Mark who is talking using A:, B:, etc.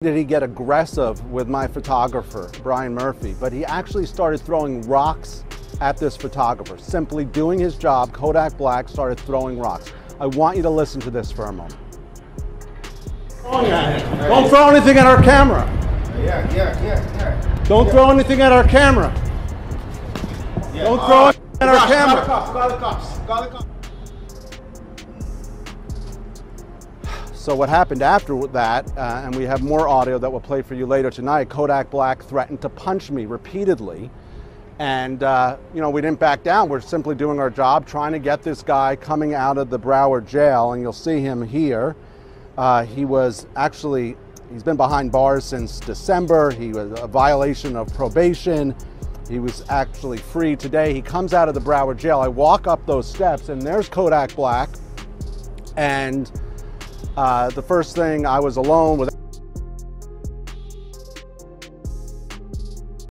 A: did he get aggressive with my photographer, Brian Murphy, but he actually started throwing rocks at this photographer. Simply doing his job, Kodak Black started throwing rocks. I want you to listen to this for a moment. Don't throw anything at our camera.
B: Yeah, yeah, yeah, yeah.
A: Don't throw anything at our camera.
B: yeah.
A: Don't throw
B: Uh,
A: at our
B: Call the
A: camera.
B: cops, call the cops, call the cops.
A: So what happened after that, uh, and we have more audio that we'll play for you later tonight, Kodak Black threatened to punch me repeatedly. And, uh, you know, we didn't back down. We're simply doing our job, trying to get this guy coming out of the Broward jail. And you'll see him here. Uh, he was actually, he's been behind bars since December. He was a violation of probation. He was actually free today. He comes out of the Broward jail. I walk up those steps, and there's Kodak Black. And uh, the first thing, I was alone with